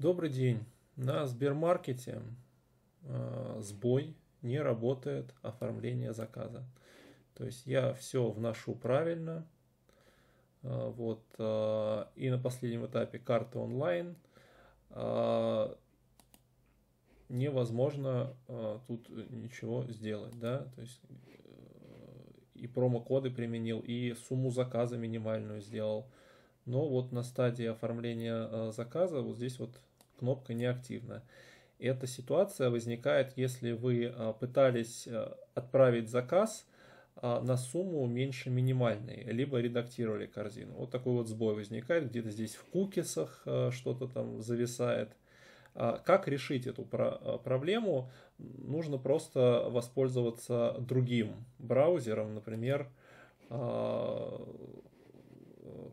Добрый день. На Сбермаркете э, сбой, не работает оформление заказа. То есть я все вношу правильно. Э, вот, э, и на последнем этапе карты онлайн э, невозможно э, тут ничего сделать. Да? То есть э, и промокоды применил, и сумму заказа минимальную сделал. Но вот на стадии оформления э, заказа вот здесь вот кнопка неактивна. Эта ситуация возникает, если вы а, пытались а, отправить заказ а, на сумму меньше минимальной, либо редактировали корзину. Вот такой вот сбой возникает, где-то здесь в кукисах что-то там зависает. Как решить эту проблему? Нужно просто воспользоваться другим браузером, например,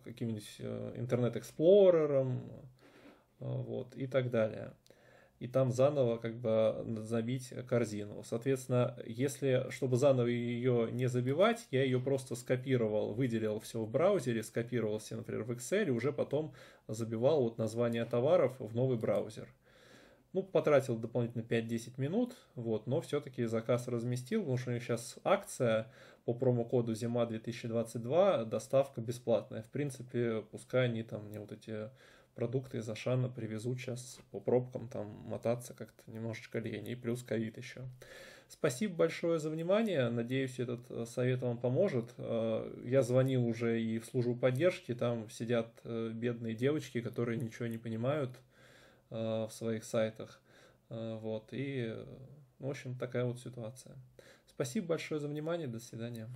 каким-нибудь э, интернет-эксплорером, вот, и так далее. И там заново как бы забить корзину. Соответственно, если, чтобы заново ее не забивать, я ее просто скопировал, выделил все в браузере, скопировал все, например, в Excel, и уже потом забивал вот название товаров в новый браузер. Ну, потратил дополнительно 5-10 минут, вот, но все-таки заказ разместил, потому что у них сейчас акция по промокоду зима 2022, доставка бесплатная. В принципе, пускай они там мне вот эти продукты из Ашана привезут сейчас по пробкам, там мотаться как-то немножечко лень, и плюс ковид еще. Спасибо большое за внимание, надеюсь, этот э, совет вам поможет. Э, я звонил уже и в службу поддержки, там сидят э, бедные девочки, которые ничего не понимают в своих сайтах. Вот, и, в общем, такая вот ситуация. Спасибо большое за внимание, до свидания.